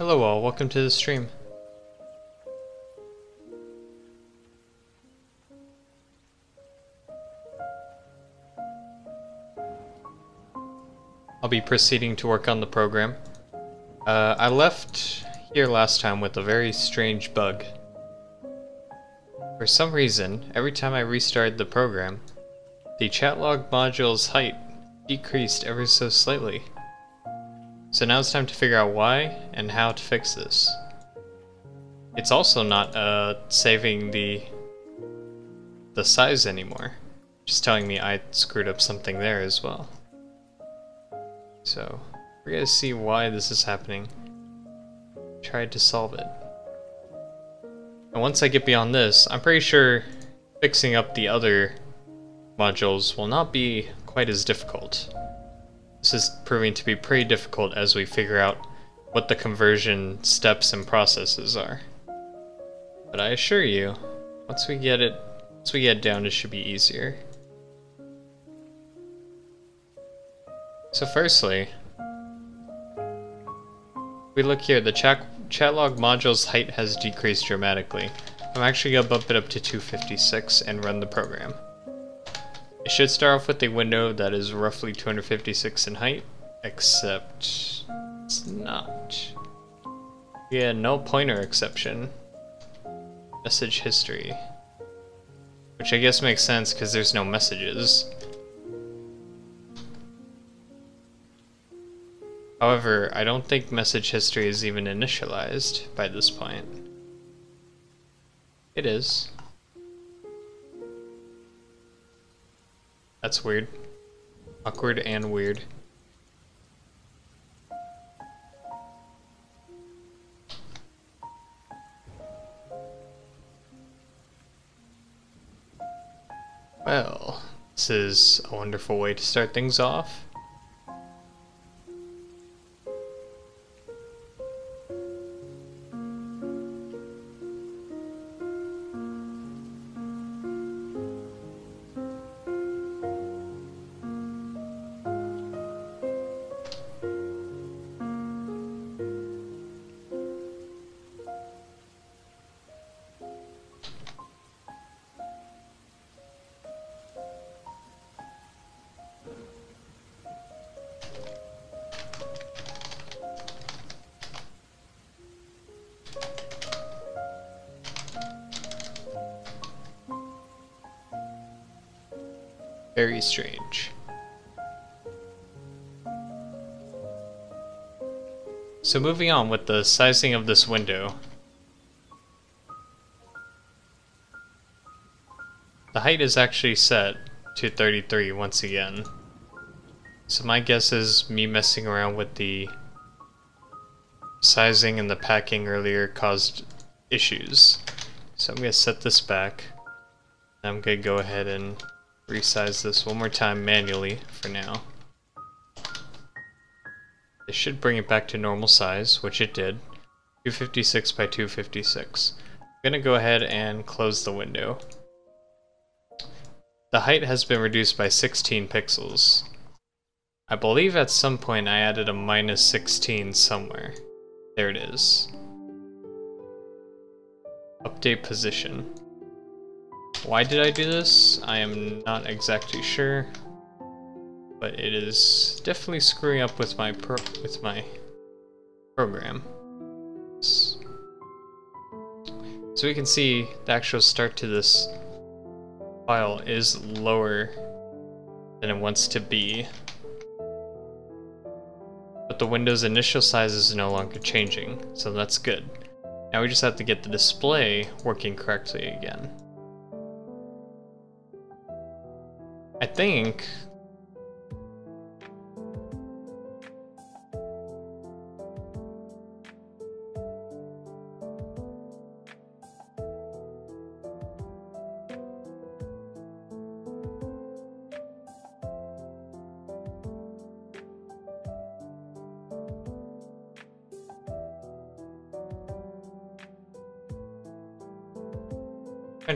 Hello all, welcome to the stream. I'll be proceeding to work on the program. Uh, I left here last time with a very strange bug. For some reason, every time I restarted the program, the chat log module's height decreased ever so slightly. So now it's time to figure out why and how to fix this. It's also not uh, saving the the size anymore. Just telling me I screwed up something there as well. So, we're gonna see why this is happening. Tried to solve it. And once I get beyond this, I'm pretty sure fixing up the other modules will not be quite as difficult. This is proving to be pretty difficult as we figure out what the conversion steps and processes are. But I assure you, once we get it, once we get down, it should be easier. So firstly, we look here, the chat, chat log module's height has decreased dramatically. I'm actually to bump it up to 256 and run the program. It should start off with a window that is roughly 256 in height, except it's not. Yeah, no pointer exception. Message history. Which I guess makes sense because there's no messages. However, I don't think message history is even initialized by this point. It is. That's weird. Awkward and weird. Well, this is a wonderful way to start things off. Very strange. So moving on with the sizing of this window. The height is actually set to 33 once again. So my guess is me messing around with the sizing and the packing earlier caused issues. So I'm going to set this back. I'm going to go ahead and resize this one more time manually for now. This should bring it back to normal size, which it did. 256 by 256. I'm gonna go ahead and close the window. The height has been reduced by 16 pixels. I believe at some point I added a minus 16 somewhere. There it is. Update position. Why did I do this? I am not exactly sure, but it is definitely screwing up with my with my program. So we can see the actual start to this file is lower than it wants to be. But the window's initial size is no longer changing, so that's good. Now we just have to get the display working correctly again. I think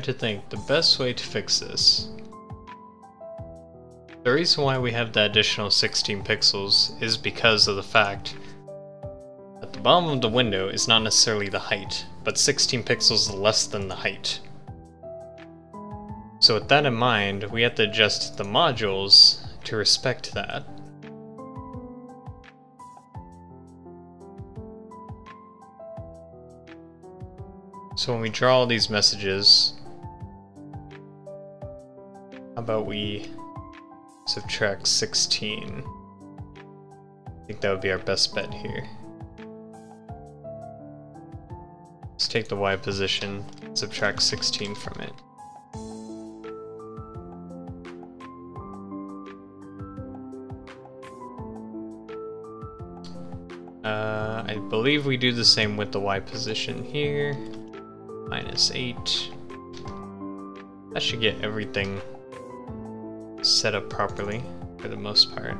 to think the best way to fix this. The reason why we have the additional 16 pixels is because of the fact that the bottom of the window is not necessarily the height, but 16 pixels less than the height. So with that in mind, we have to adjust the modules to respect that. So when we draw all these messages, how about we subtract 16? I think that would be our best bet here. Let's take the Y position, subtract 16 from it. Uh, I believe we do the same with the Y position here minus 8. That should get everything set up properly for the most part.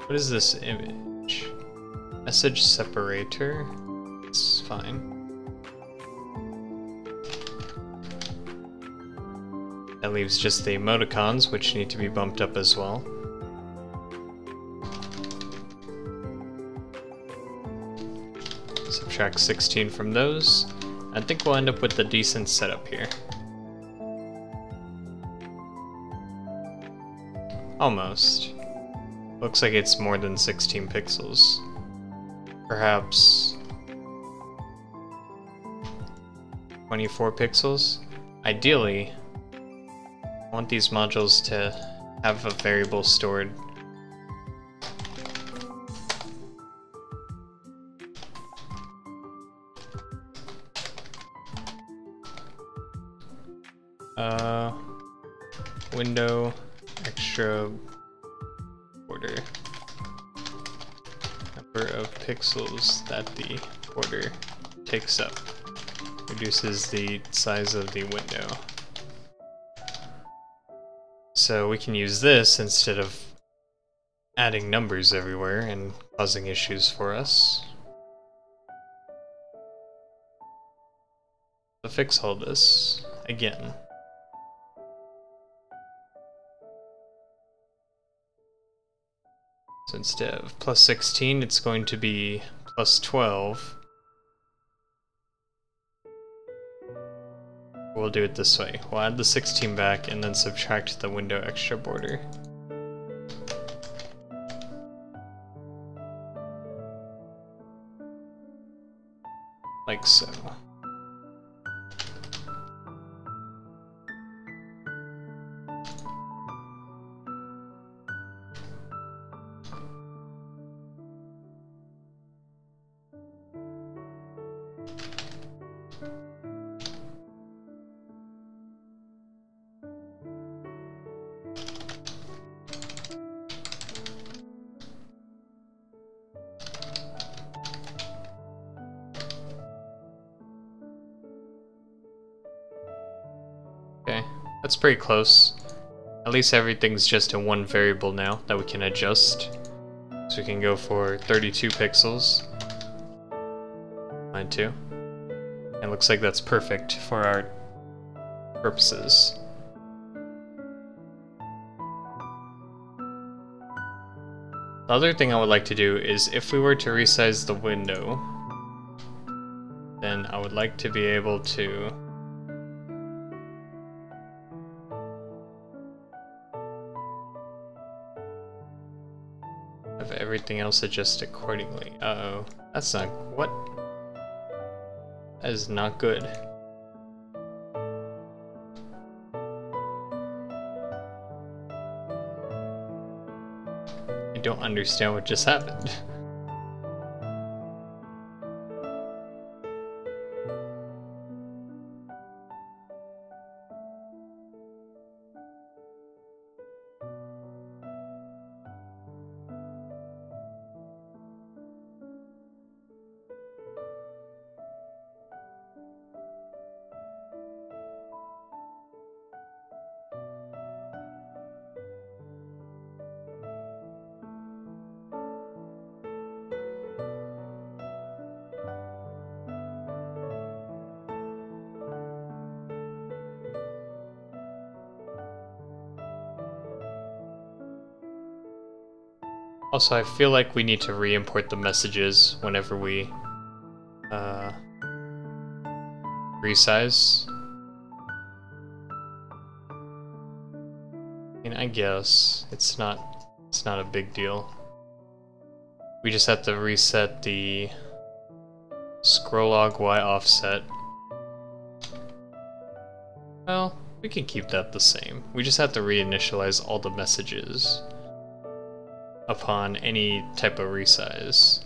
What is this image? Message separator? It's fine. That leaves just the emoticons, which need to be bumped up as well. subtract 16 from those. I think we'll end up with a decent setup here. Almost. Looks like it's more than 16 pixels. Perhaps 24 pixels? Ideally, I want these modules to have a variable stored that the border takes up. Reduces the size of the window. So we can use this instead of adding numbers everywhere and causing issues for us. To fix all this, again, So instead of plus 16, it's going to be plus 12. We'll do it this way. We'll add the 16 back and then subtract the window extra border. Like so. That's pretty close. At least everything's just in one variable now that we can adjust. So we can go for 32 pixels. Mine too. It looks like that's perfect for our purposes. The other thing I would like to do is if we were to resize the window, then I would like to be able to everything else adjust accordingly. Uh-oh. That's not... what? That is not good. I don't understand what just happened. Also, I feel like we need to re-import the messages whenever we uh, resize. I mean, I guess it's not it's not a big deal. We just have to reset the scroll log Y offset. Well, we can keep that the same. We just have to reinitialize all the messages upon any type of resize.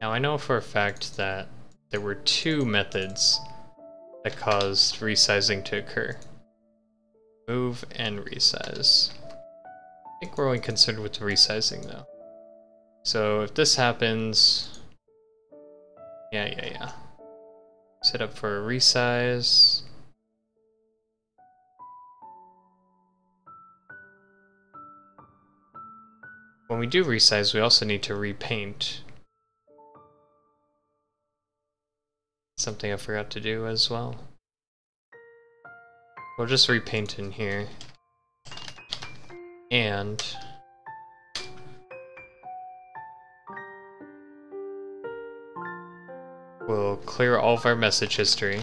Now I know for a fact that there were two methods that caused resizing to occur. Move and resize. I think we're only concerned with the resizing though. So if this happens, yeah, yeah, yeah. Set up for a resize. We do resize, we also need to repaint. Something I forgot to do as well. We'll just repaint in here. And... We'll clear all of our message history.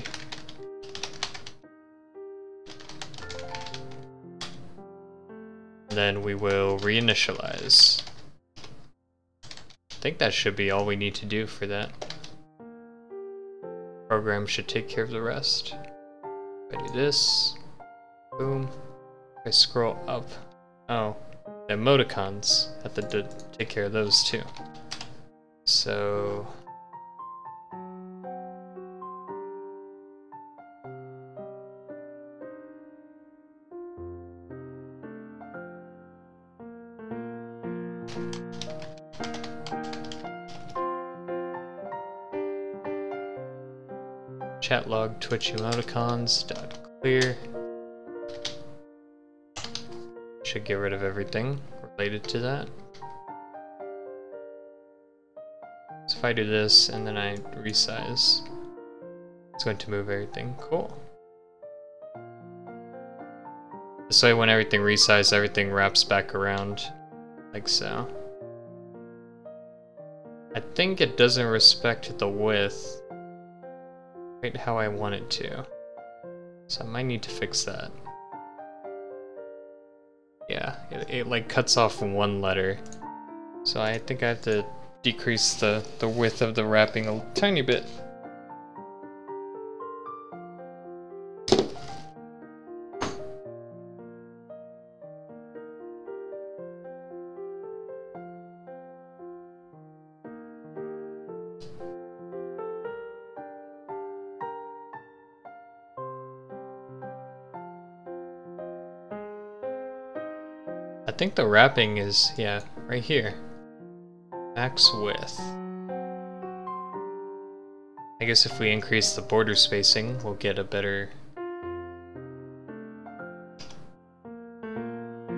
then we will reinitialize. I think that should be all we need to do for that. Program should take care of the rest. I do this, boom. I scroll up, oh, the emoticons have to take care of those too. So chat log twitch emoticons dot clear. Should get rid of everything related to that. So if I do this and then I resize, it's going to move everything. Cool. This way when everything resizes, everything wraps back around like so. I think it doesn't respect the width quite how I want it to. So I might need to fix that. Yeah, it, it like cuts off one letter. So I think I have to decrease the, the width of the wrapping a tiny bit. Think the wrapping is, yeah, right here. Max width. I guess if we increase the border spacing, we'll get a better...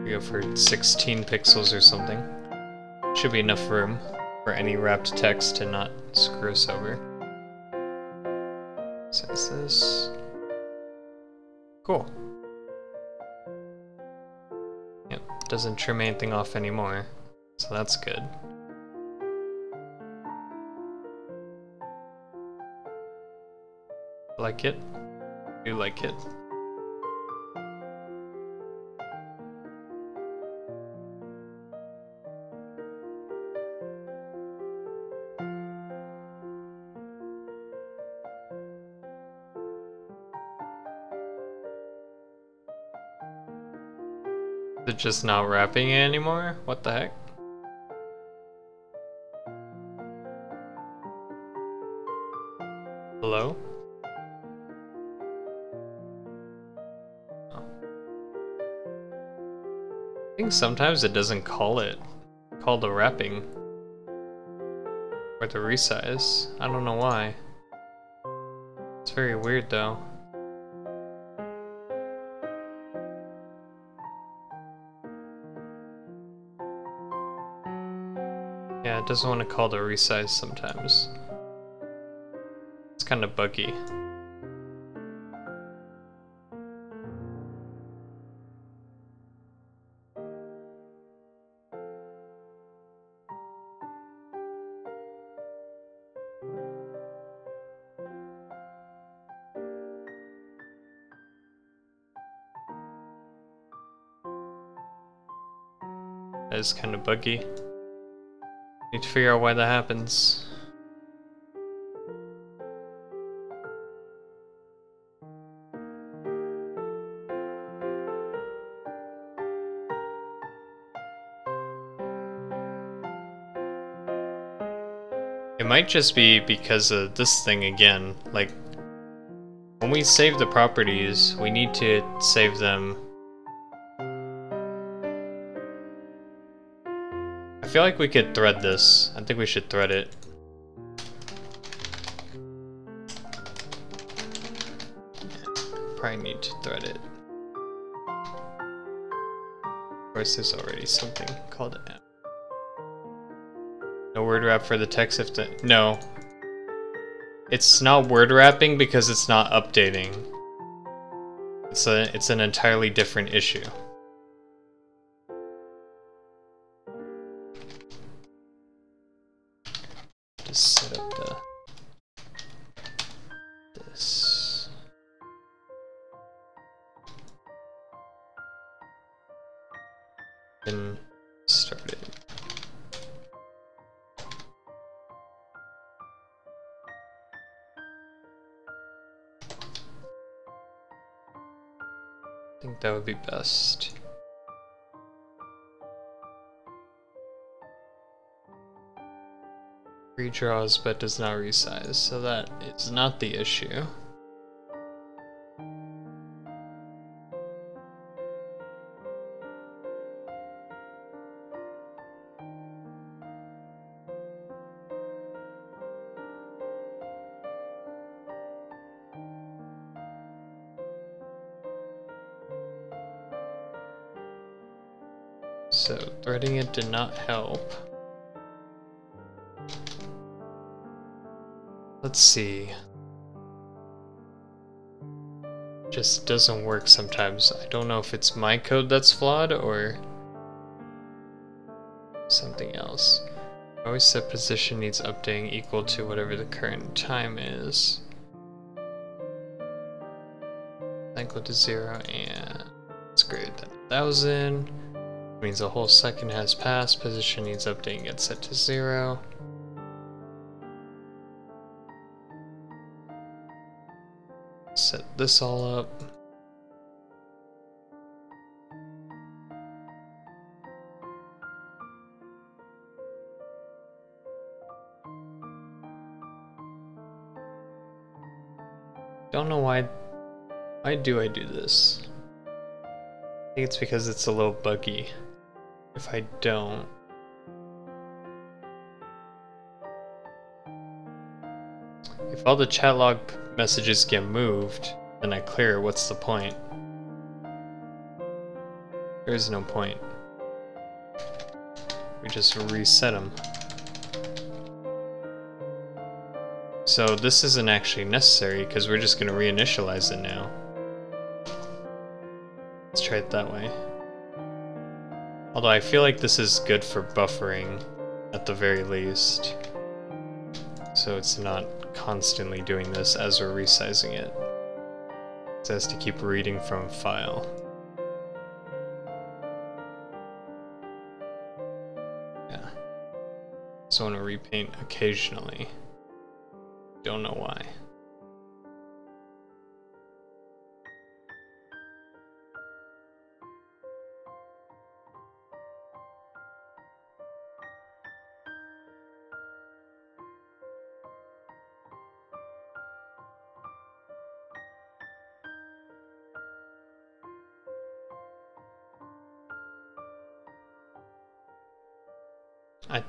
We go for 16 pixels or something. Should be enough room for any wrapped text to not screw us over. Size this. Cool. Doesn't trim anything off anymore, so that's good. Like it? You like it? Just not wrapping it anymore? What the heck? Hello? I think sometimes it doesn't call it, call the wrapping. Or the resize. I don't know why. It's very weird though. doesn't want to call to resize sometimes. It's kind of buggy. That is kind of buggy. Need to figure out why that happens. It might just be because of this thing again. Like, when we save the properties, we need to save them. Feel like we could thread this. I think we should thread it. Probably need to thread it. Of course, there's already something called M. No word wrap for the text if the- no. It's not word wrapping because it's not updating. It's a it's an entirely different issue. Just set up the this. Then start it. I think that would be best. Redraws but does not resize, so that is not the issue. So, threading it did not help. Let's see. Just doesn't work sometimes. I don't know if it's my code that's flawed or something else. Always set position needs updating equal to whatever the current time is. Equal to zero and it's greater than a thousand. Means a whole second has passed. Position needs updating gets set to zero. This all up. Don't know why. Why do I do this? I think it's because it's a little buggy. If I don't... If all the chat log messages get moved, then I clear, what's the point? There is no point. We just reset them. So this isn't actually necessary because we're just going to reinitialize it now. Let's try it that way. Although I feel like this is good for buffering at the very least. So it's not constantly doing this as we're resizing it. To keep reading from file. Yeah. So I want to repaint occasionally. Don't know why.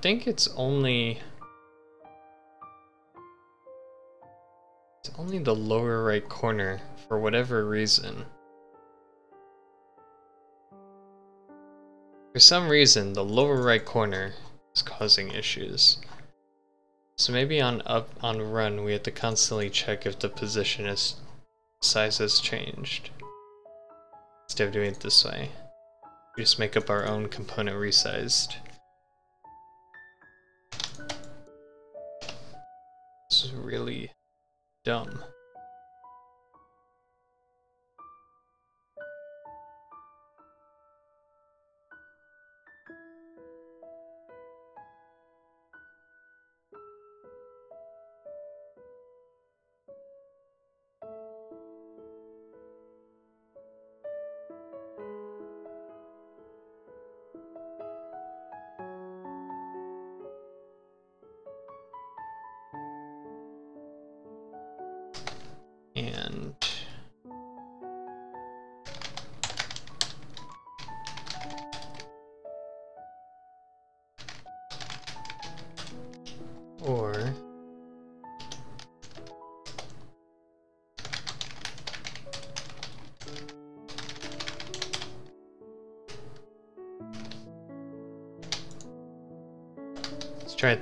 Think it's only... It's only the lower right corner, for whatever reason. For some reason, the lower right corner is causing issues. So maybe on up on run we have to constantly check if the position is size has changed. Instead of doing it this way. We just make up our own component resized. Really dumb.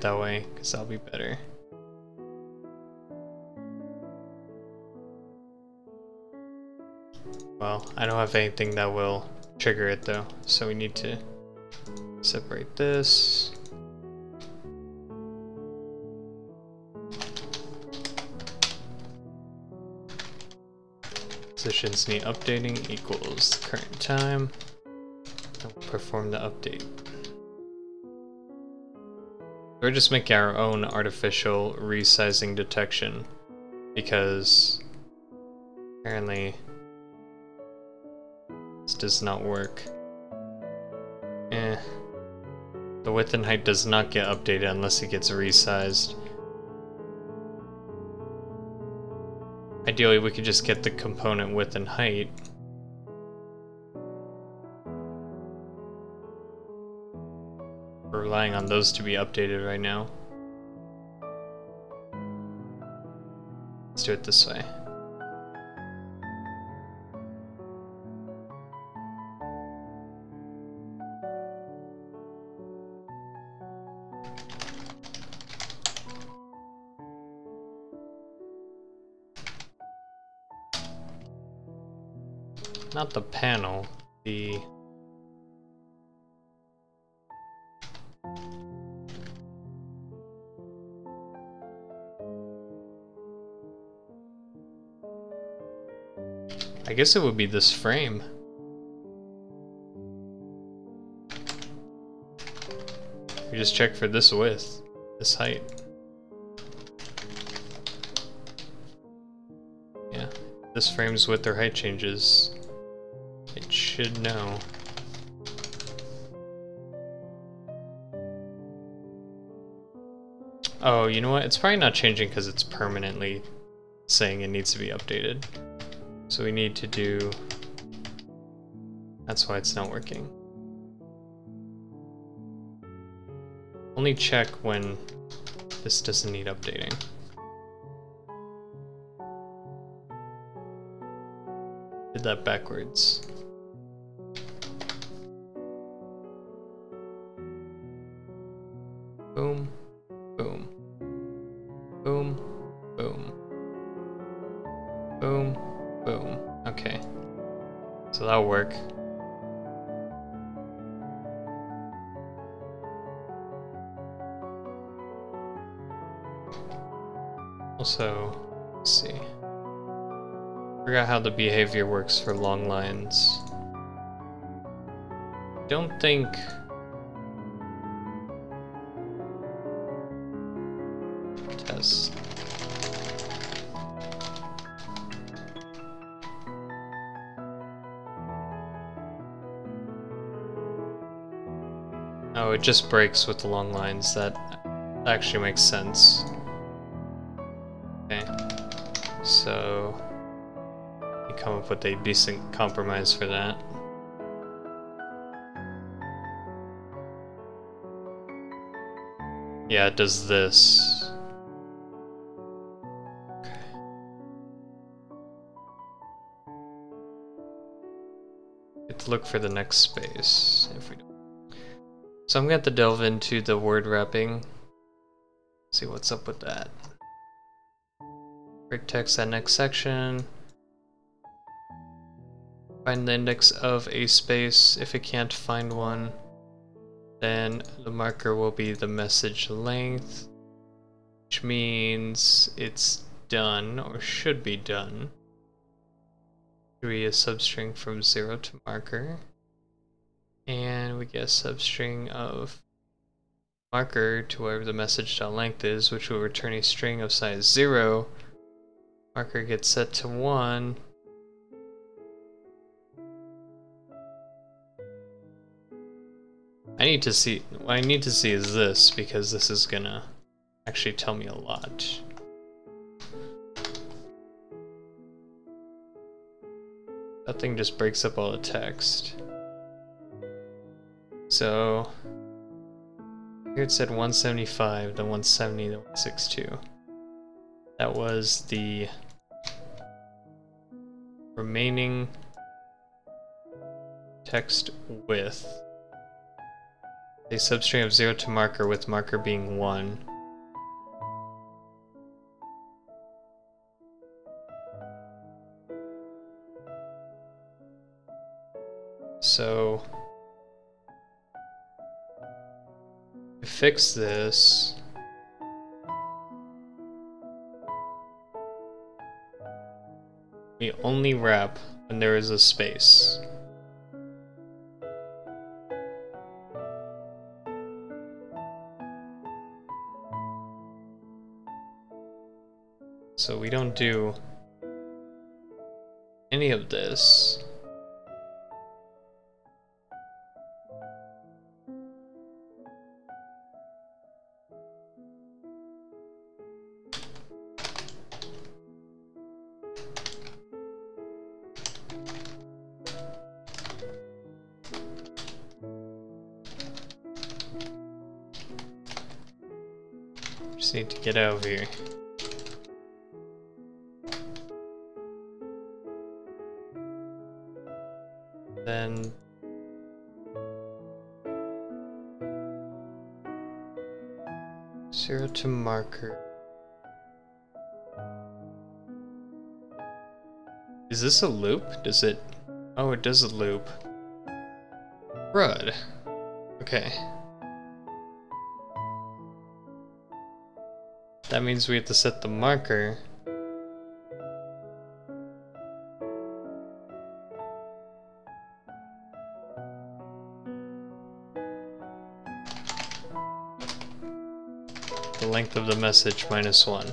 That way because that'll be better. Well, I don't have anything that will trigger it though, so we need to separate this. Positions need updating equals current time. And we'll perform the update. We're just making our own artificial resizing detection because apparently this does not work. Eh. The width and height does not get updated unless it gets resized. Ideally, we could just get the component width and height. Relying on those to be updated right now. Let's do it this way. Not the panel, the... I guess it would be this frame. We just check for this width, this height. Yeah, this frame's width or height changes It should know. Oh, you know what? It's probably not changing because it's permanently saying it needs to be updated. So we need to do... That's why it's not working. Only check when this doesn't need updating. Did that backwards. Also, see. Forgot how the behavior works for long lines. Don't think Test. Oh, it just breaks with the long lines. That actually makes sense. Okay. So, you come up with a decent compromise for that. Yeah, it does this. look for the next space if we don't. So I'm going to have to delve into the word wrapping. See what's up with that. Break text that next section. Find the index of a space. If it can't find one, then the marker will be the message length, which means it's done or should be done. Be a substring from zero to marker and we get a substring of marker to whatever the message length is, which will return a string of size 0. Marker gets set to 1. I need to see, what I need to see is this, because this is gonna actually tell me a lot. That thing just breaks up all the text. So here it said 175, then 170, then 162. That was the remaining text width. A substring of 0 to marker with marker being 1. So to fix this we only wrap when there is a space. So we don't do any of this. Get over here. Then zero to marker. Is this a loop? Does it? Oh, it does a loop. Crud. Okay. That means we have to set the marker. The length of the message minus one.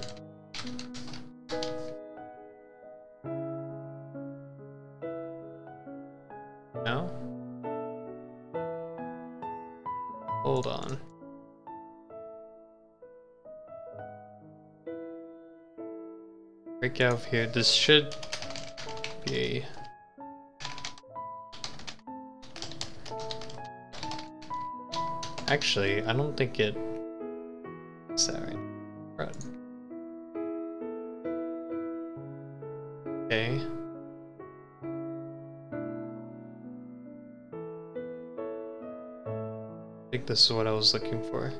Break out of here. This should be. Actually, I don't think it. Sorry. Run. Okay. I think this is what I was looking for.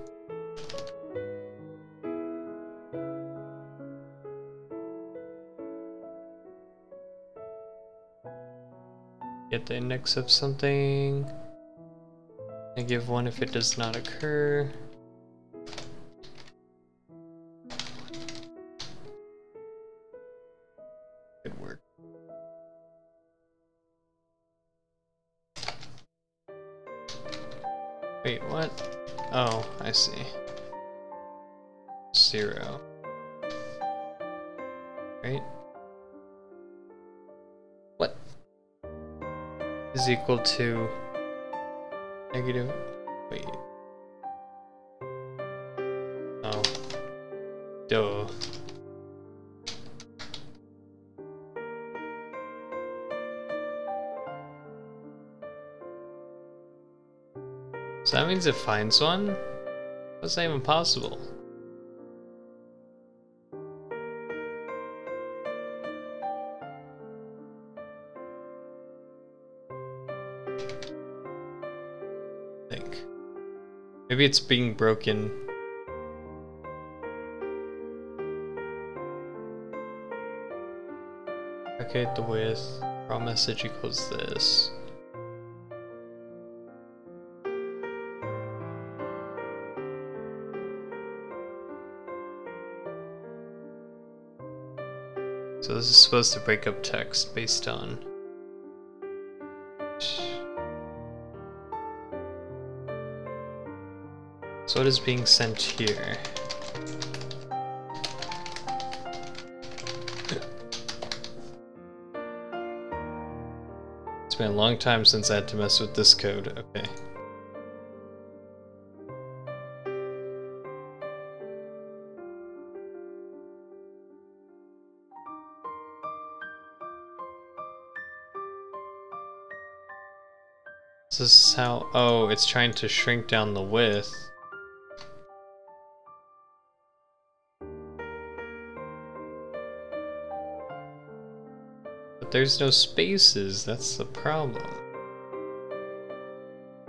Index of something. And give one if it does not occur. Good work. Wait, what? Oh, I see. Zero. Right? Is equal to negative. Wait. Oh. Duh. So that means it finds one? How's that even possible? Maybe it's being broken. Okay, the width. Raw message equals this. So this is supposed to break up text based on What is being sent here? It's been a long time since I had to mess with this code. Okay. This is how... Oh, it's trying to shrink down the width. There's no spaces, that's the problem.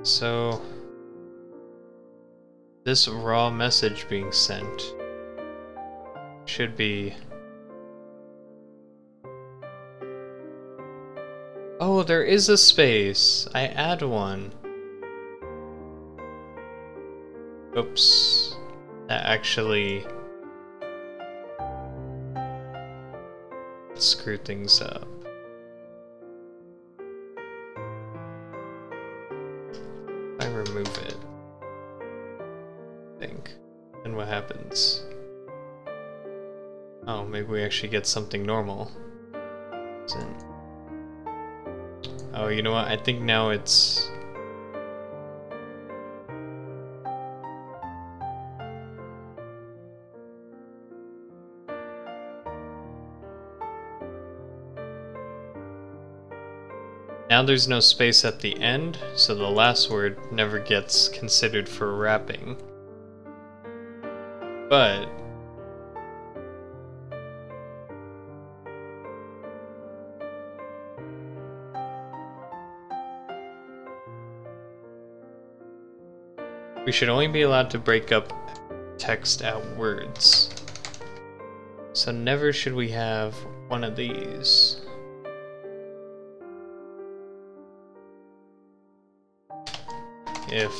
So... This raw message being sent should be... Oh, there is a space. I add one. Oops. That actually... screwed things up. Actually get something normal. Oh, you know what? I think now it's... Now there's no space at the end, so the last word never gets considered for wrapping. But We should only be allowed to break up text at words. So never should we have one of these. If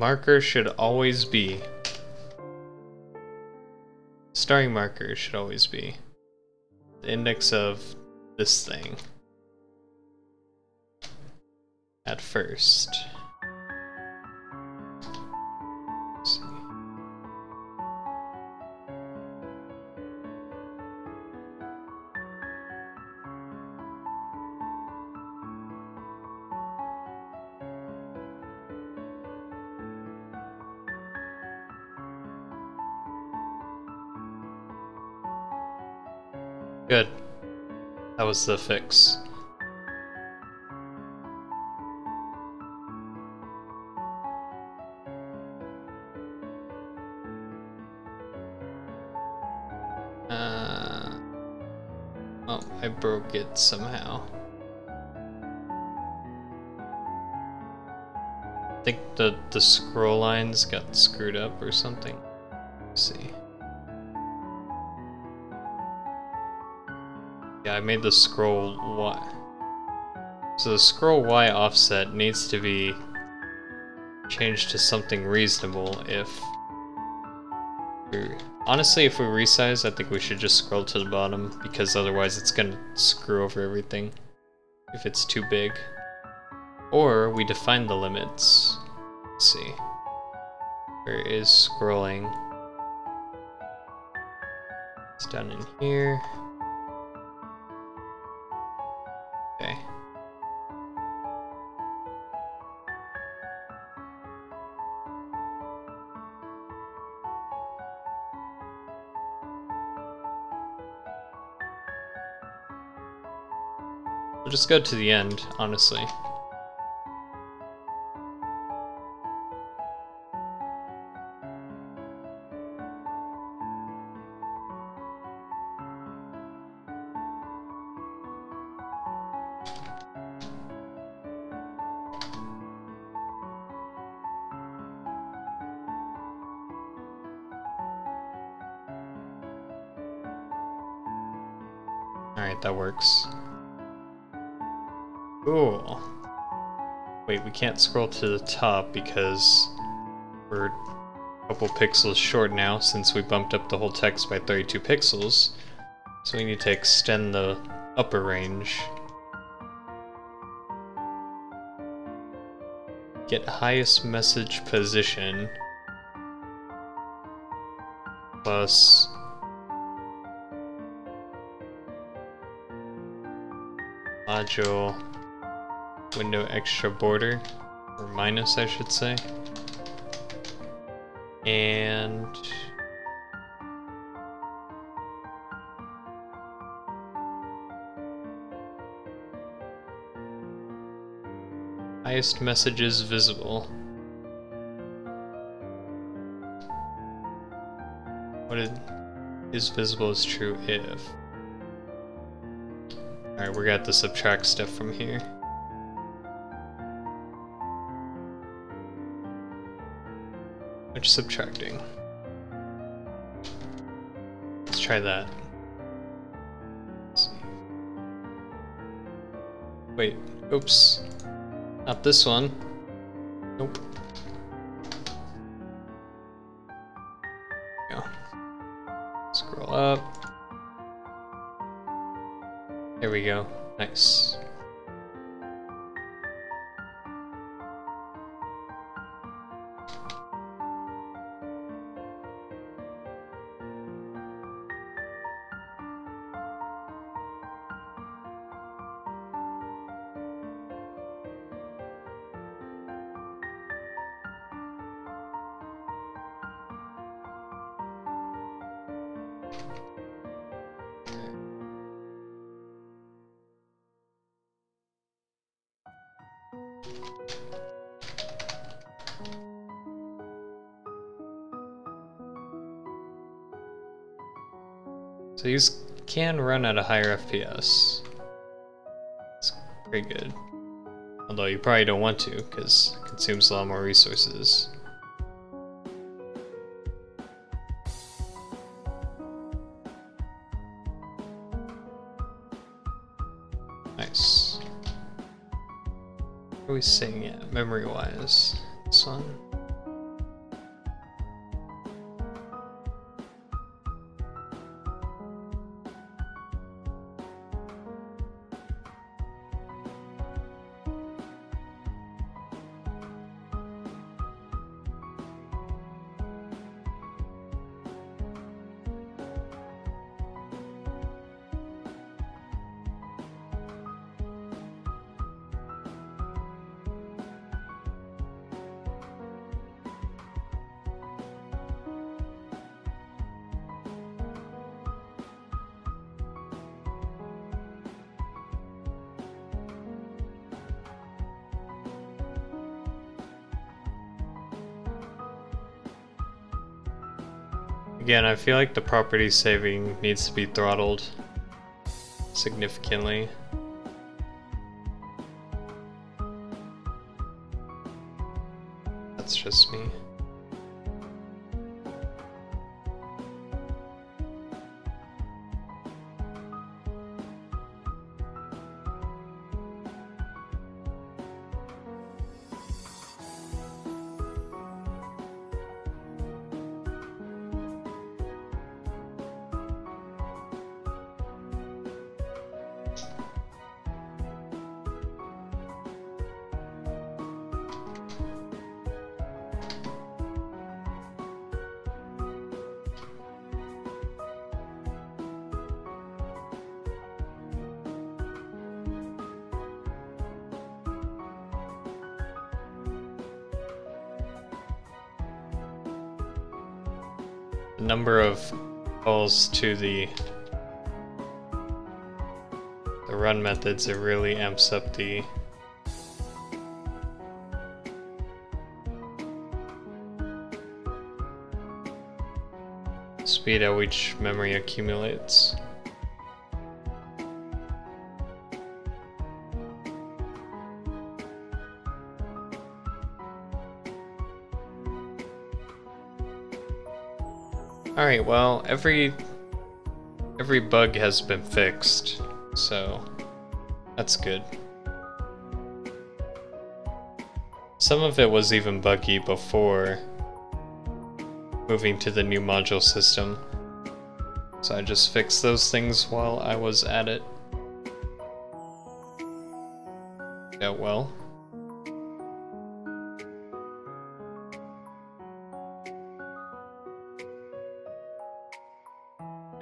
marker should always be. Starting marker should always be the index of this thing at first. Was the fix. Uh, oh, I broke it somehow. I think the, the scroll lines got screwed up or something. Let's see. I made the scroll Y. So the scroll Y offset needs to be changed to something reasonable if... Honestly, if we resize, I think we should just scroll to the bottom, because otherwise it's gonna screw over everything if it's too big. Or we define the limits. Let's see. Where is scrolling? It's down in here. Just go to the end, honestly. Can't scroll to the top because we're a couple pixels short now since we bumped up the whole text by 32 pixels. So we need to extend the upper range. Get highest message position plus module window extra border, or minus I should say. And highest messages visible. What is visible is true if. Alright, we got the subtract stuff from here. Subtracting? Let's try that. Wait, oops. Not this one. Nope. Scroll up. There we go. Nice. So these can run at a higher FPS. It's pretty good. Although you probably don't want to, because it consumes a lot more resources. Nice. What are we seeing at memory-wise? This one? Again, I feel like the property saving needs to be throttled significantly. The run methods, it really amps up the speed at which memory accumulates. Alright, well, every every bug has been fixed, so that's good. Some of it was even buggy before moving to the new module system, so I just fixed those things while I was at it. Yeah, well.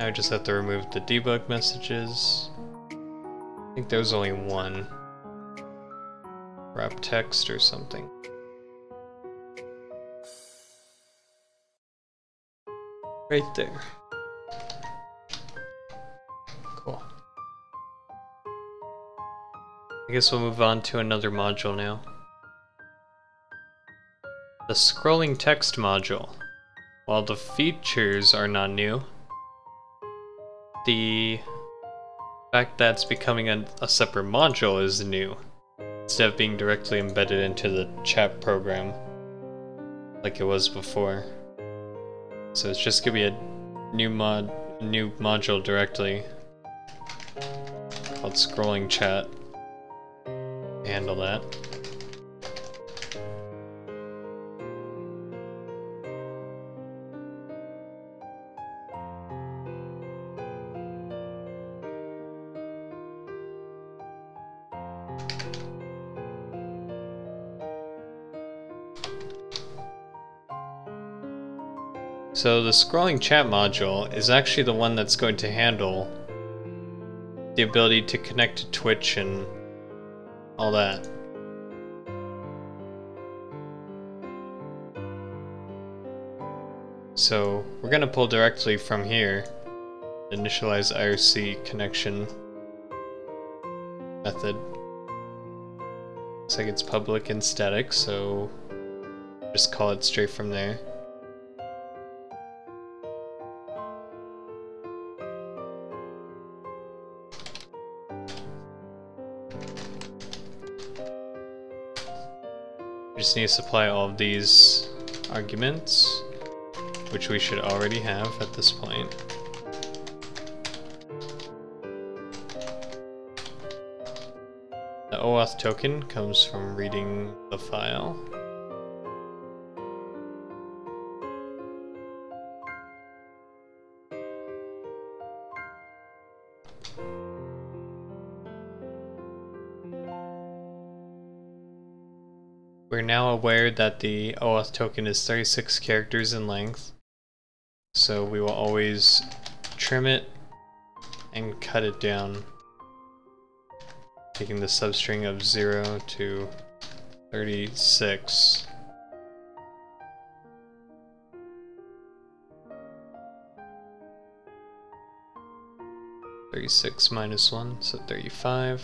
I just have to remove the debug messages. I think there was only one. wrap text or something. Right there. Cool. I guess we'll move on to another module now. The scrolling text module. While the features are not new, the fact that it's becoming a, a separate module is new, instead of being directly embedded into the chat program like it was before. So it's just gonna be a new mod, new module directly called scrolling chat. Handle that. So the scrolling chat module is actually the one that's going to handle the ability to connect to Twitch and all that. So we're going to pull directly from here, initialize IRC connection method. Looks like it's public and static, so just call it straight from there. Just need to supply all of these arguments, which we should already have at this point. The OAuth token comes from reading the file. Aware that the OAuth token is 36 characters in length, so we will always trim it and cut it down, taking the substring of 0 to 36. Thirty-six minus one, so thirty-five.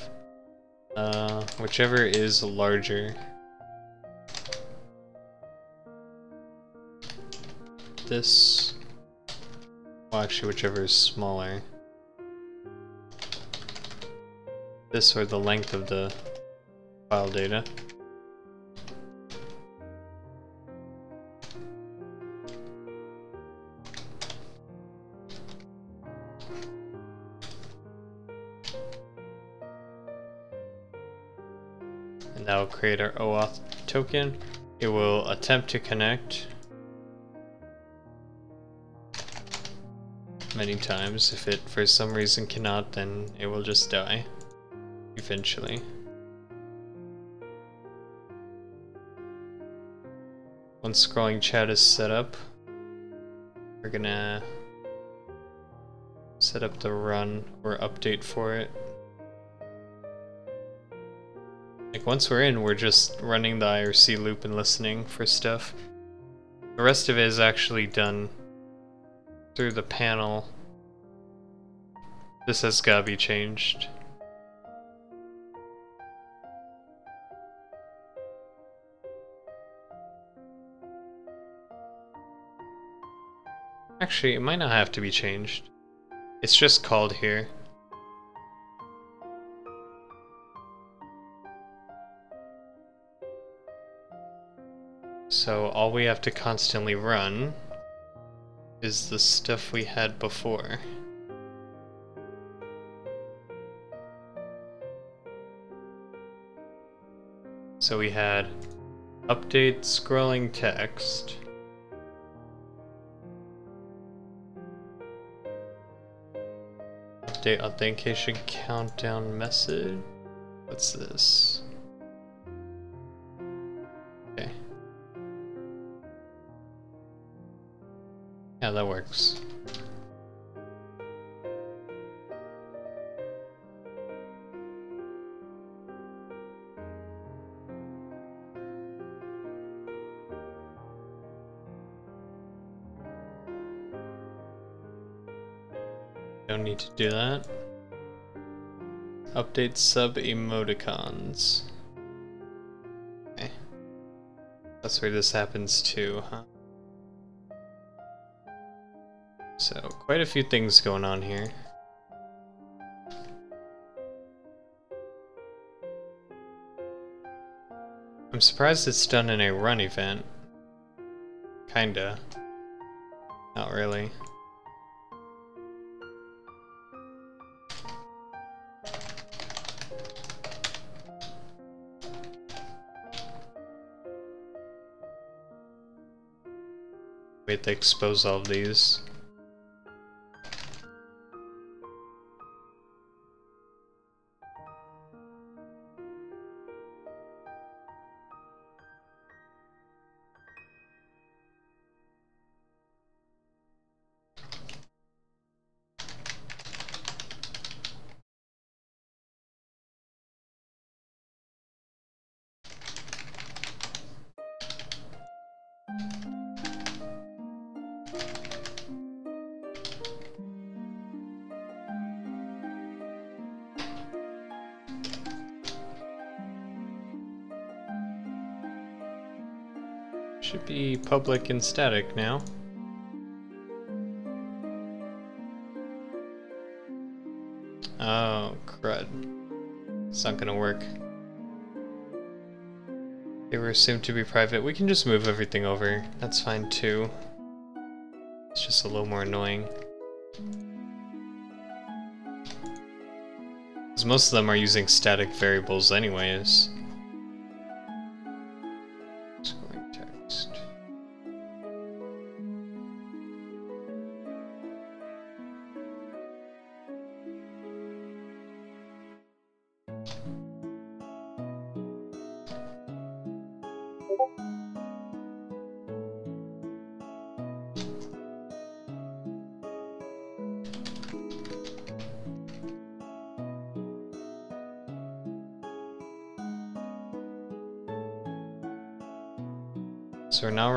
Uh, whichever is larger. This. Well, actually, whichever is smaller. This or the length of the file data. And that will create our OAuth token. It will attempt to connect many times. If it for some reason cannot, then it will just die eventually. Once scrolling chat is set up, we're gonna set up the run or update for it. Like once we're in, we're just running the IRC loop and listening for stuff. The rest of it is actually done through the panel. This has gotta be changed. Actually, it might not have to be changed. It's just called here. So all we have to constantly run is the stuff we had before. So we had update scrolling text. Update authentication countdown message. What's this? Need to do that. Update sub emoticons. Okay. That's where this happens too, huh? So, quite a few things going on here. I'm surprised it's done in a run event. Kinda. Not really. Wait to expose all these. Public and static now. Oh, crud. It's not gonna work. They were assumed to be private. We can just move everything over. That's fine too. It's just a little more annoying. Because most of them are using static variables anyways.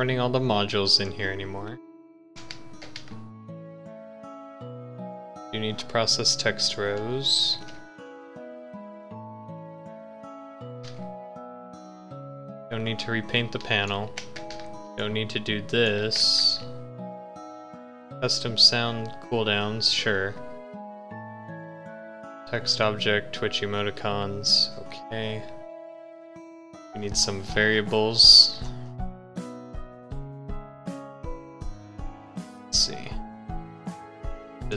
Running all the modules in here anymore. You need to process text rows. Don't need to repaint the panel. Don't need to do this. Custom sound cooldowns, sure. Text object, Twitch emoticons, okay. We need some variables.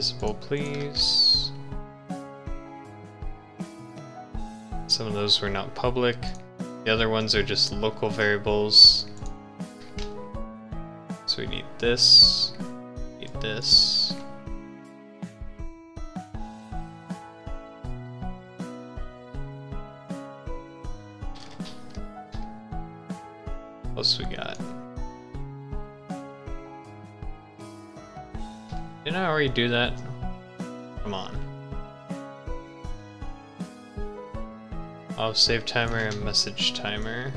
Visible, please. Some of those were not public. The other ones are just local variables. So we need this, need this. Do that? Come on. I'll save timer and message timer.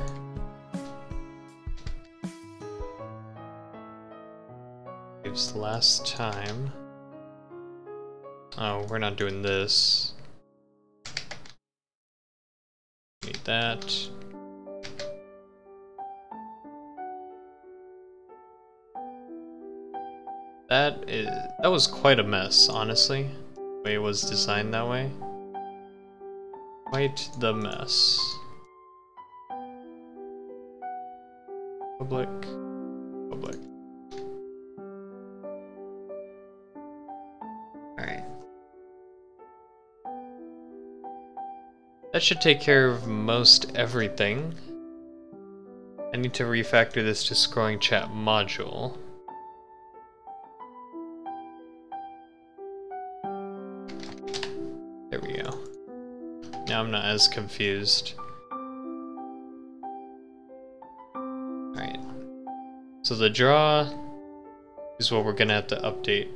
Saves last time. Oh, we're not doing this. Need that. That is that was quite a mess, honestly. The way it was designed that way. Quite the mess. Public. Public. Alright. That should take care of most everything. I need to refactor this to scrolling chat module. I'm not as confused. Alright. So the draw is what we're gonna have to update.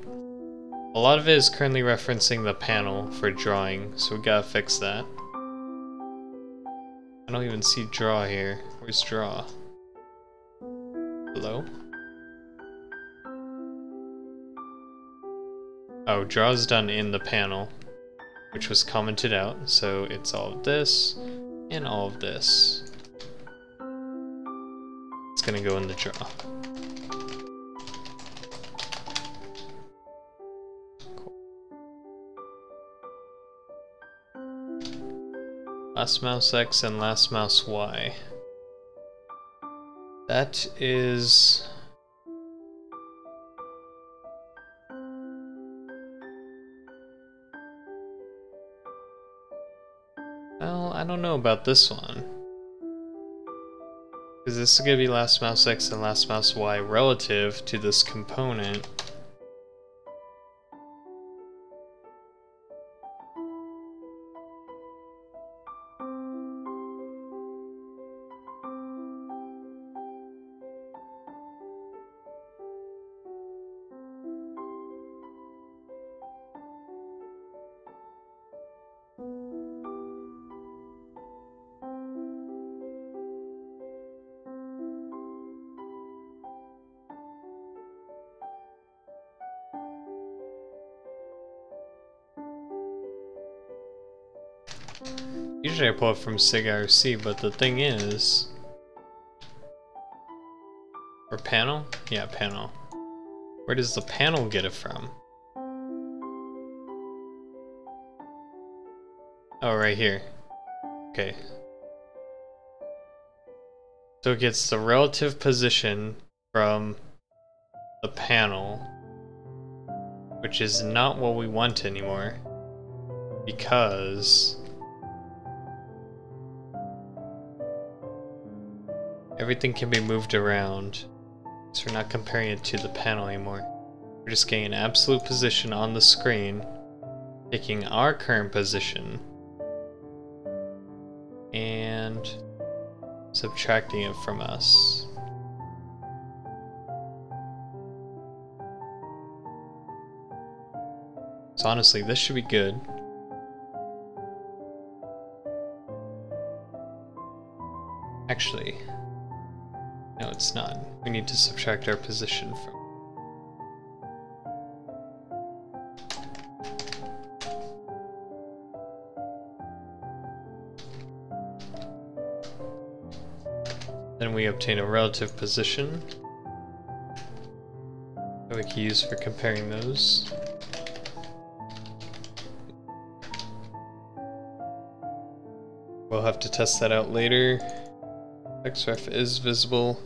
A lot of it is currently referencing the panel for drawing, so we gotta fix that. I don't even see draw here. Where's draw? Hello? Oh, draw is done in the panel, which was commented out, so it's all of this and all of this. It's gonna go in the draw. Last mouse X and last mouse Y. That is... don't know about this one. Because this is going to be last mouse X and last mouse Y relative to this component. Pull it from SIG but the thing is... Or panel? Yeah, panel. Where does the panel get it from? Oh, right here. Okay. So it gets the relative position from the panel, which is not what we want anymore, because Everything can be moved around. So we're not comparing it to the panel anymore. We're just getting an absolute position on the screen, taking our current position, and subtracting it from us. So honestly, this should be good. Actually, it's not. We need to subtract our position from... Then we obtain a relative position that we can use for comparing those. We'll have to test that out later. XREF is visible.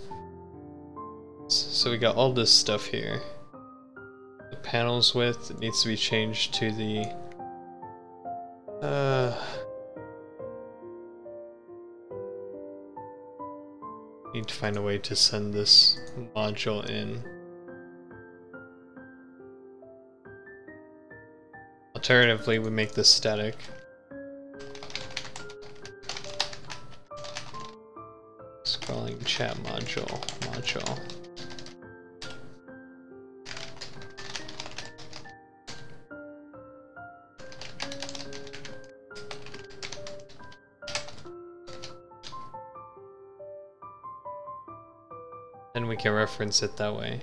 So we got all this stuff here. The panels width needs to be changed to the... Uh... Need to find a way to send this module in. Alternatively, we make this static. Scrolling chat module, module. Can reference it that way.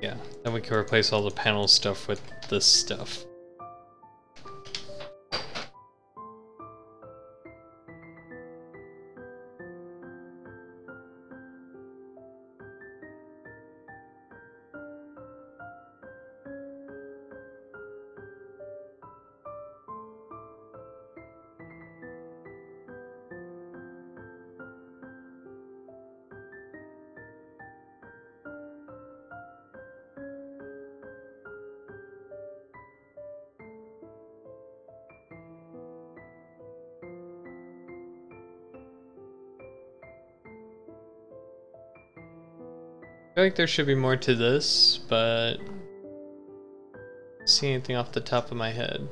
Yeah, then we can replace all the panel stuff with this stuff. Feel like there should be more to this, but see anything off the top of my head.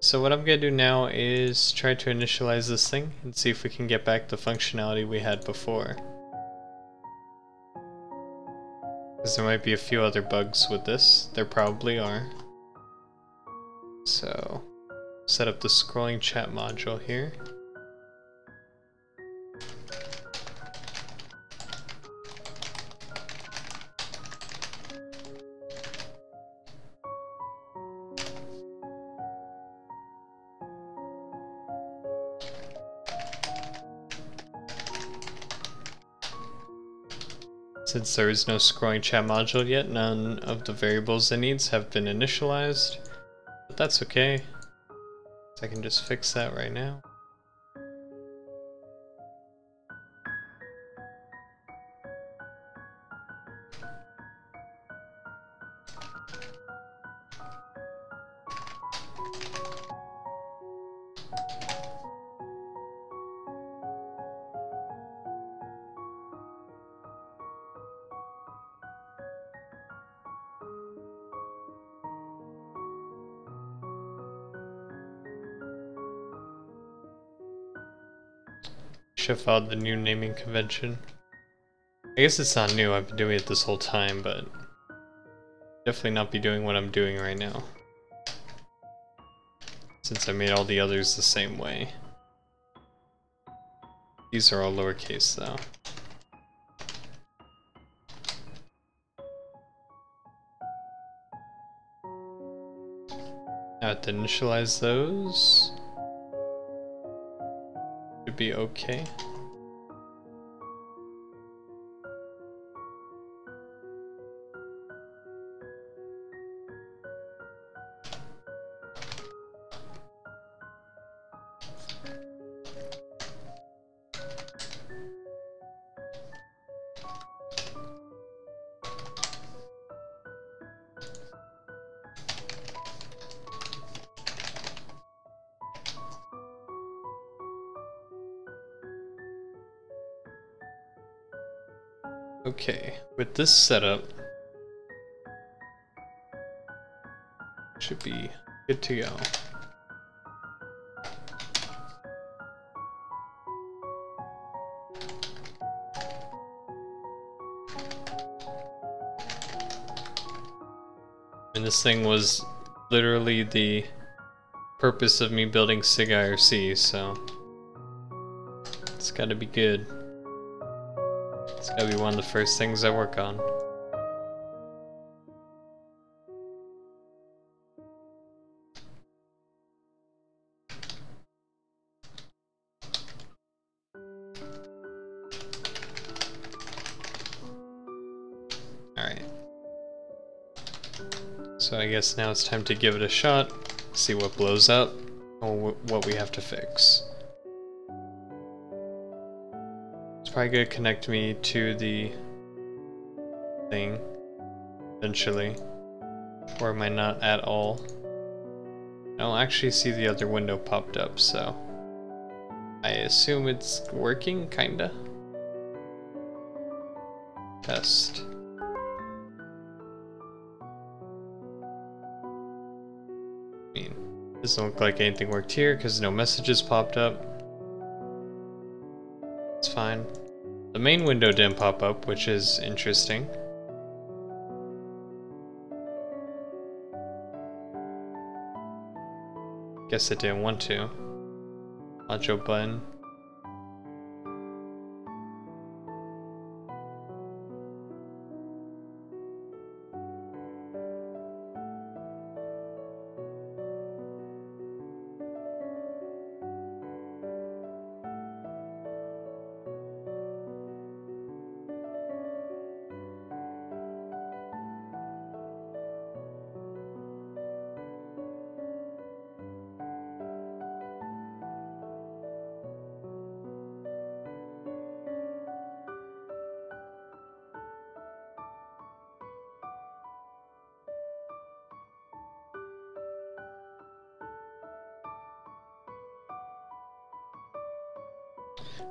So what I'm going to do now is try to initialize this thing and see if we can get back the functionality we had before. Because there might be a few other bugs with this. There probably are. So, set up the scrolling chat module here. Since there is no scrolling chat module yet, none of the variables it needs have been initialized. But that's okay. I can just fix that right now. Filed the new naming convention. I guess it's not new, I've been doing it this whole time, but definitely not be doing what I'm doing right now. Since I made all the others the same way. These are all lowercase though. Now to initialize those Should be okay. This setup, should be good to go. And this thing was literally the purpose of me building SIG IRC, so it's gotta be good. Gotta be one of the first things I work on. Alright. So I guess now it's time to give it a shot, see what blows up, or what we have to fix. Probably gonna connect me to the thing eventually. Or am I not at all? I don't actually see the other window popped up, so I assume it's working, kinda. Test. I mean, doesn't look like anything worked here because no messages popped up. It's fine. The main window didn't pop up, which is interesting. Guess it didn't want to. Module button.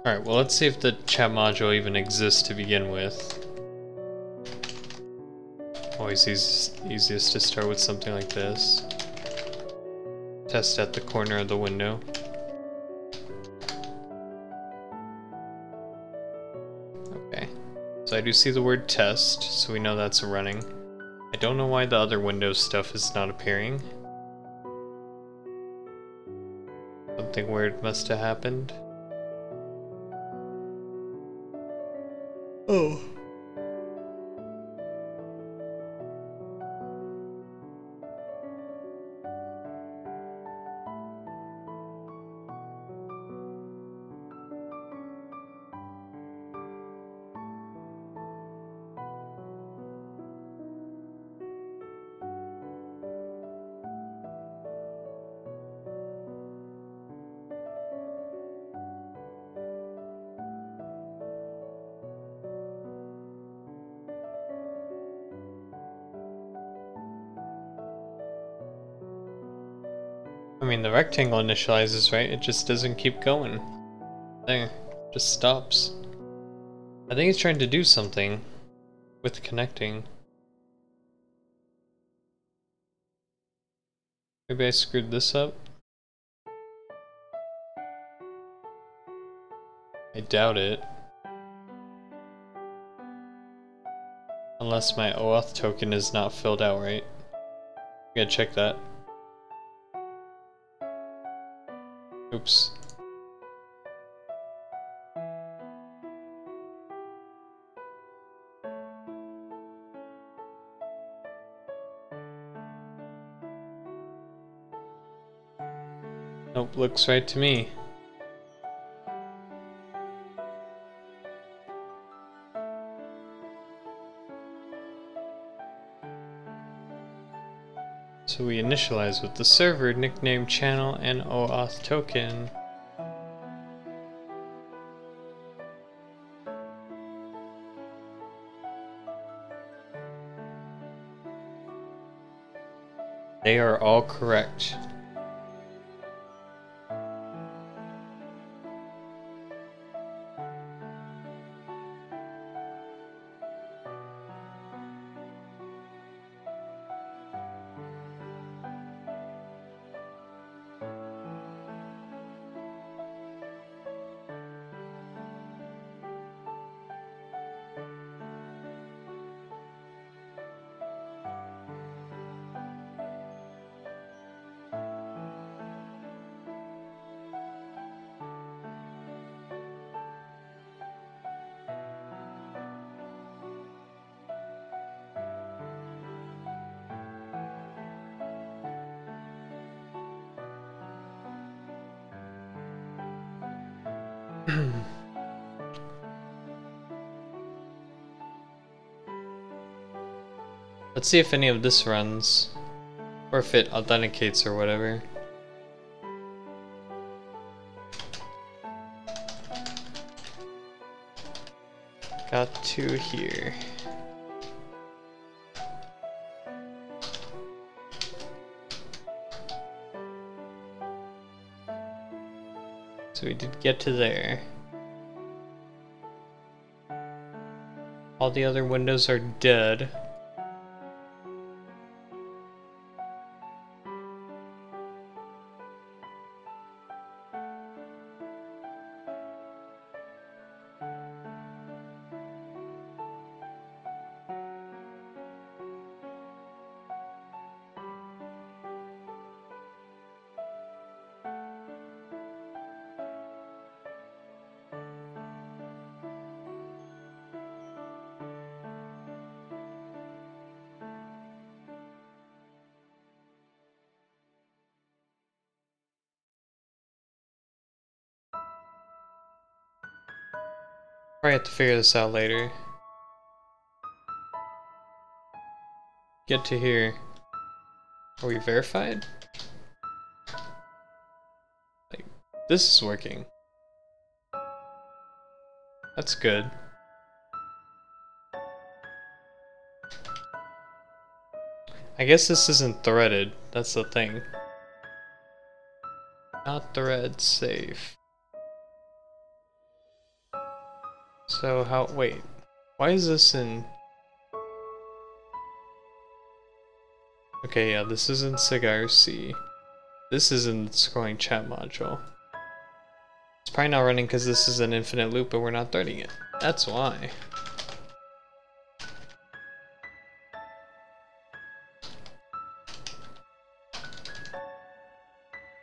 Alright, well let's see if the chat module even exists to begin with. Always easiest to start with something like this. Test at the corner of the window. Okay. So I do see the word test, so we know that's running. I don't know why the other Windows stuff is not appearing. Something weird must have happened. Oh. Rectangle initializes, right? It just doesn't keep going. There. Just stops. I think it's trying to do something with connecting. Maybe I screwed this up? I doubt it. Unless my OAuth token is not filled out right. I gotta check that. Oops. Nope, looks right to me. We initialize with the server, nickname, channel, and OAuth token. They are all correct. Let's see if any of this runs. Or if it authenticates or whatever. Got two here. We did get to there. All the other windows are dead. Figure this out later. Get to here. Are we verified? Like, this is working. That's good. I guess this isn't threaded, that's the thing. Not thread safe. So how, wait, why is this in... Okay, yeah, this is in C. This is in the scrolling chat module. It's probably not running because this is an infinite loop, but we're not threading it. That's why.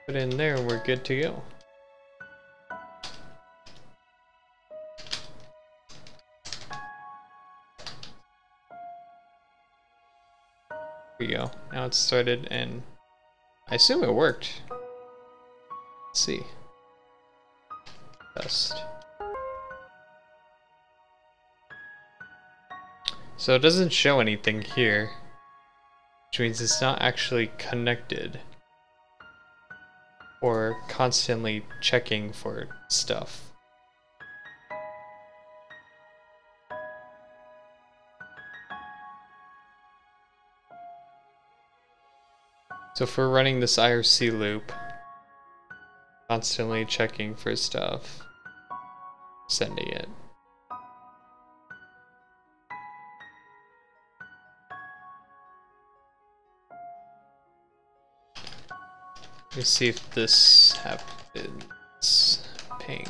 Put in there and we're good to go. We go. Now it's started and I assume it worked. Let's see. Test. So it doesn't show anything here, which means it's not actually connected or constantly checking for stuff. So if we're running this IRC loop, constantly checking for stuff, sending it. Let's see if this happens. Ping.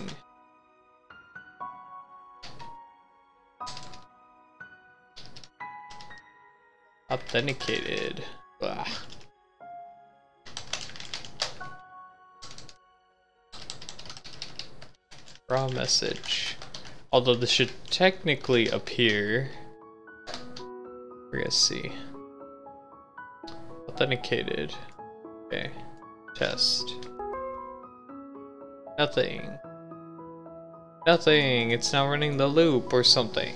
Authenticated. Blah. Raw message. Although this should technically appear. We're gonna see. Authenticated. Okay. Test. Nothing. Nothing. It's not running the loop or something.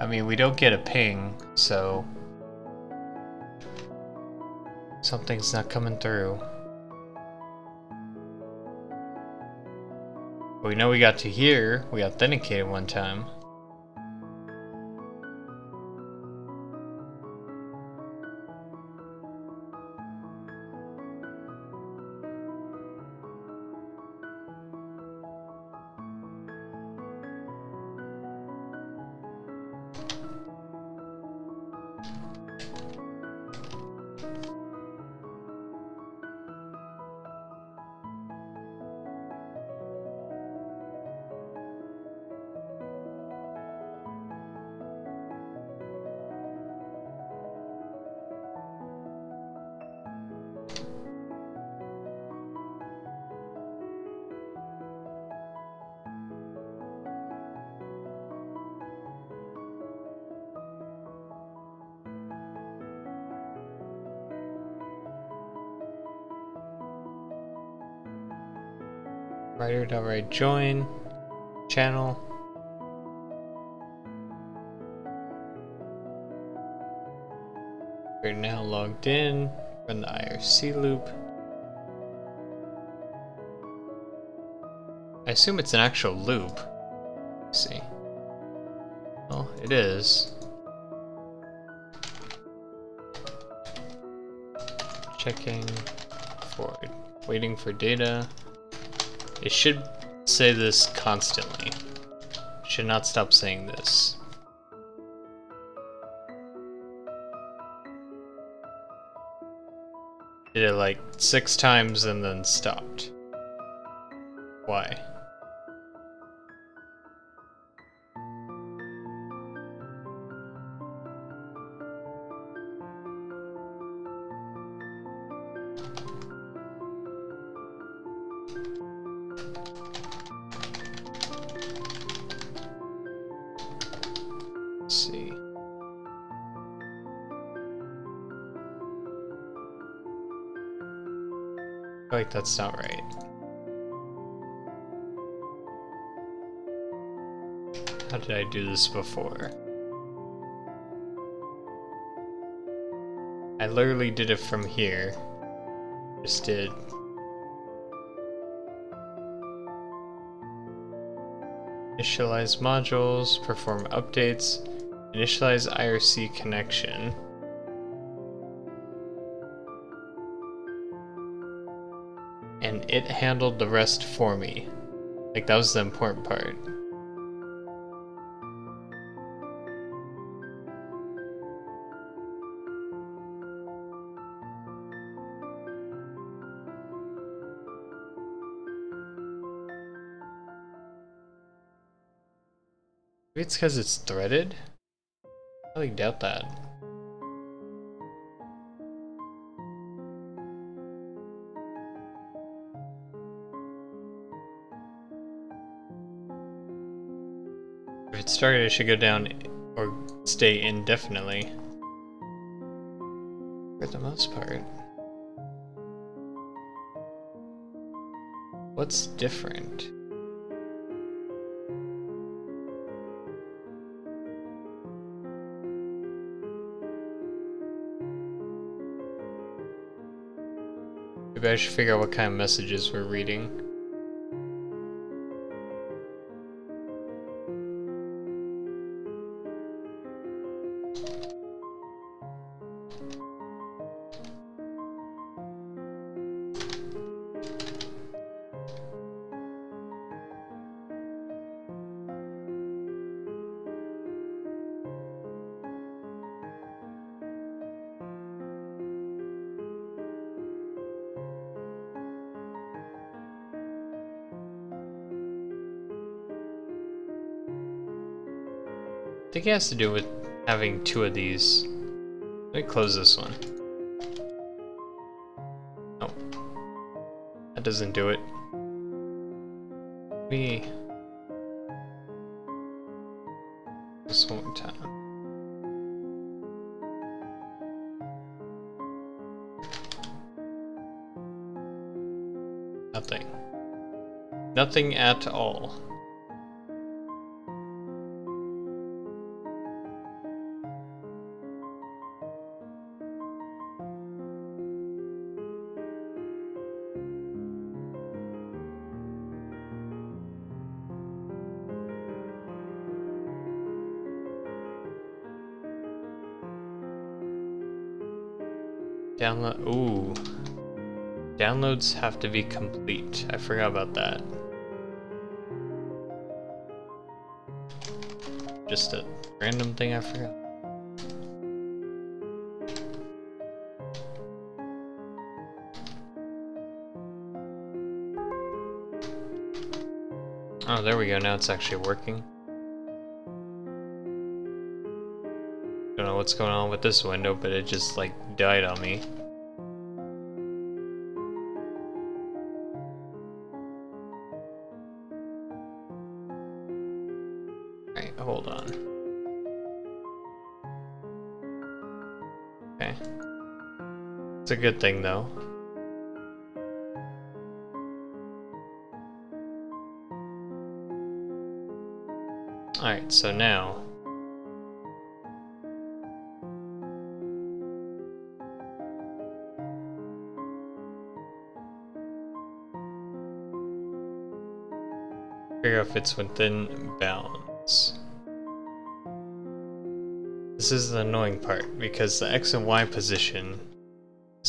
I mean, we don't get a ping, so something's not coming through. We know we got to here. We authenticated one time. Writer.write join channel. We're now logged in, run the IRC loop. I assume it's an actual loop. Let's see. Well, it is. Checking forward. Waiting for data. It should say this constantly. It should not stop saying this. Did it like six times and then stopped. Why? That's not right. How did I do this before? I literally did it from here. Just did initialize modules, perform updates, initialize IRC connection. It handled the rest for me. Like that was the important part. Maybe it's because it's threaded? highly doubt that. Started, it should go down or stay indefinitely. For the most part. What's different? Maybe I should figure out what kind of messages we're reading. Think it has to do with having two of these. Let me close this one. Oh. That doesn't do it. Me. This one time. Nothing. Nothing at all. Download. Ooh. Downloads have to be complete. I forgot about that. Just a random thing I forgot. Oh, there we go. Now it's actually working. Don't know what's going on with this window, but it just like died on me. It's a good thing though. Alright, so now figure out if it's within bounds. This is the annoying part, because the X and Y position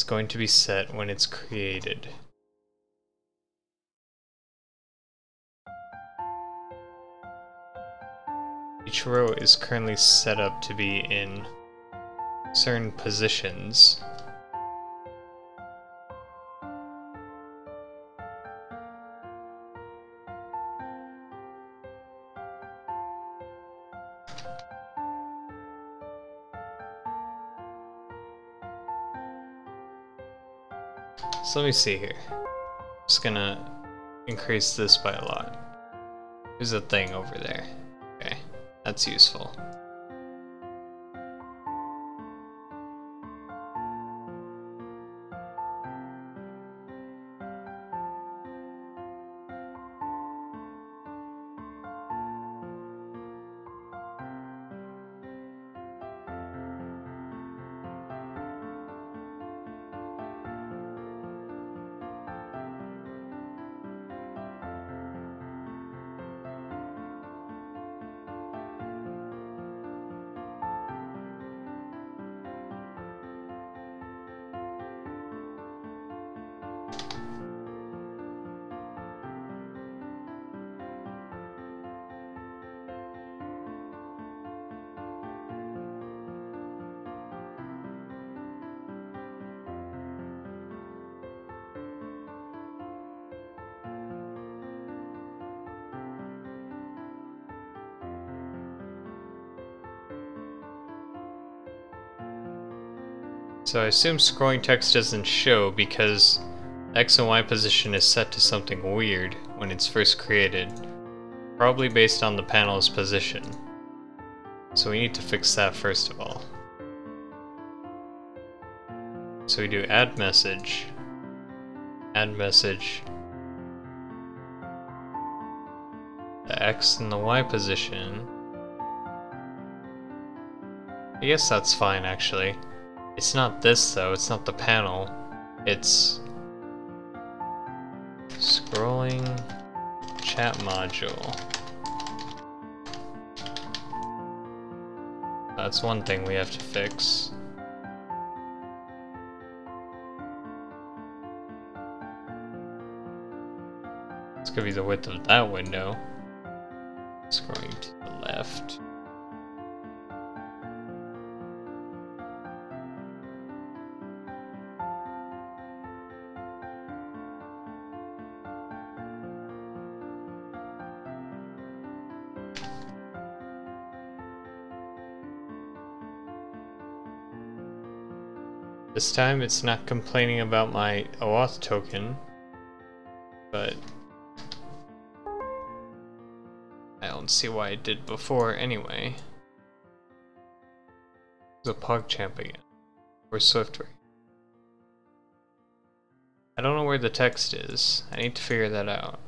going to be set when it's created. Each row is currently set up to be in certain positions. So let me see here. Just gonna increase this by a lot. There's a thing over there. Okay, that's useful. So I assume scrolling text doesn't show because X and Y position is set to something weird when it's first created, probably based on the panel's position. So we need to fix that first of all. So we do add message, add message, the X and the Y position. I guess that's fine actually. It's not this though, it's not the panel. It's scrolling chat module. That's one thing we have to fix. It's gonna be the width of that window. Scrolling to the left. This time it's not complaining about my OAuth token, but I don't see why it did before anyway. A PogChamp again. Or Swift I don't know where the text is. I need to figure that out.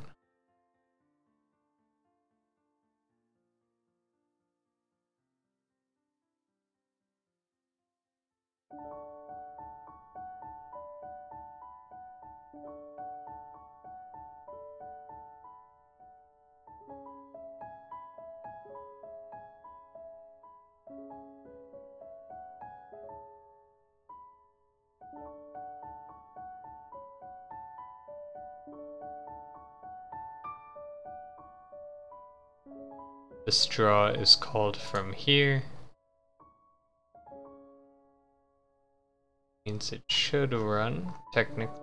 Straw is called from here. Means it should run, technically.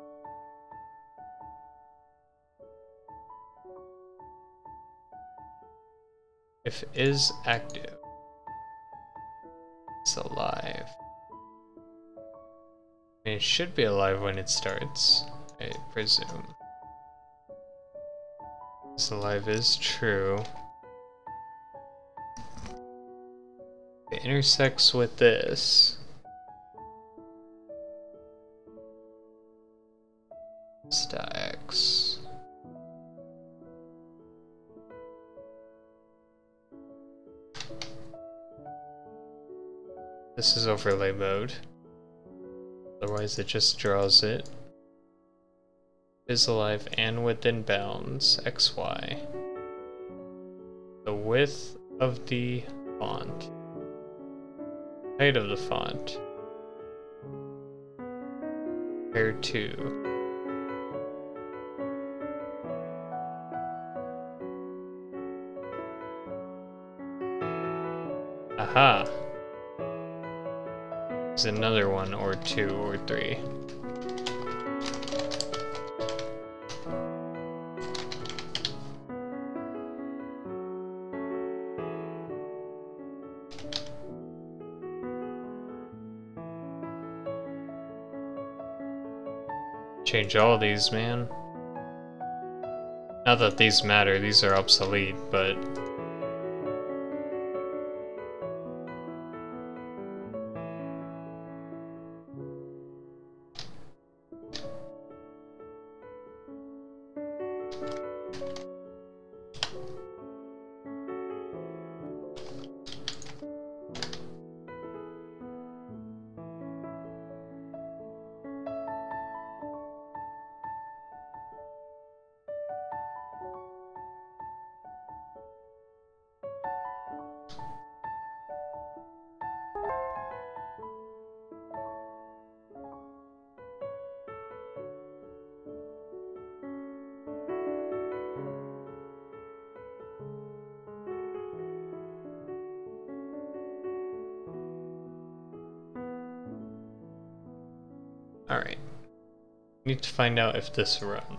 If is active, it's alive. it should be alive when it starts, I presume. This alive is true. Intersects with this. Stacks. This is overlay mode. Otherwise it just draws it. Is alive and within bounds, XY. The width of the font. Height of the font. Compared to Aha! There's another one, or two, or three. All these, man. Not that these matter, these are obsolete, but find out if this runs.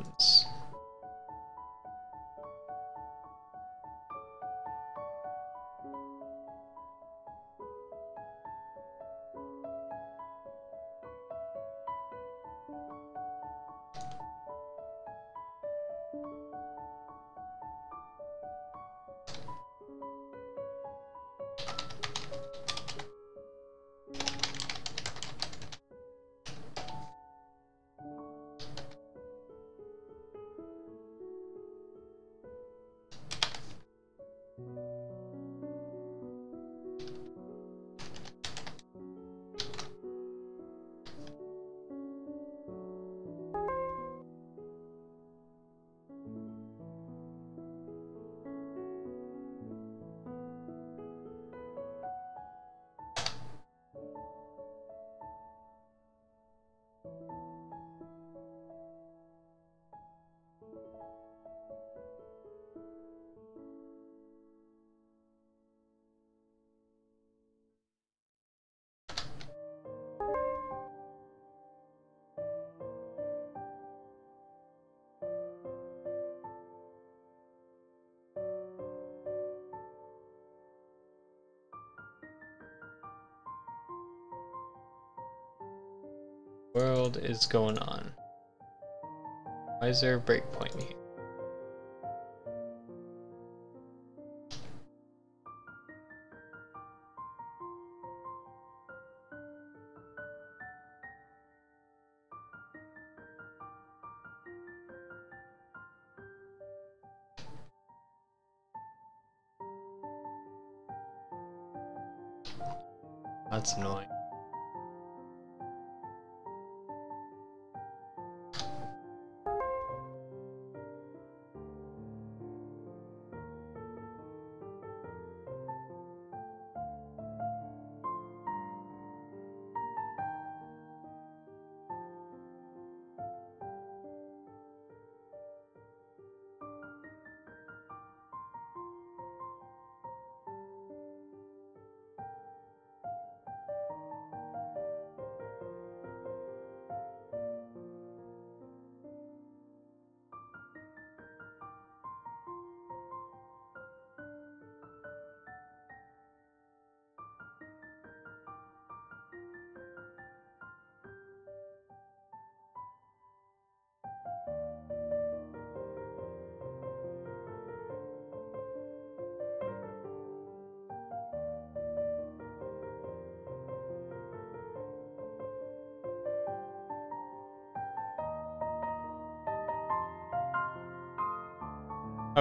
World is going on? Why is there a breakpoint here?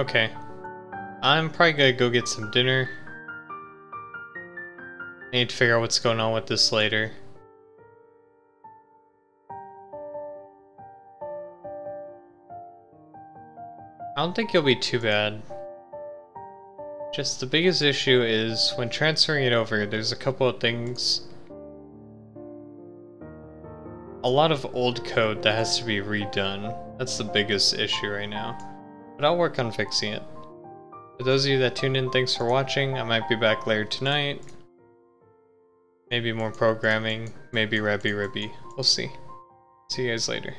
Okay. I'm probably gonna go get some dinner. I need to figure out what's going on with this later. I don't think it'll be too bad. Just the biggest issue is when transferring it over, there's a couple of things. A lot of old code that has to be redone. That's the biggest issue right now. But I'll work on fixing it. For those of you that tuned in, thanks for watching. I might be back later tonight. Maybe more programming, maybe Rabi-Ribi. We'll see. See you guys later.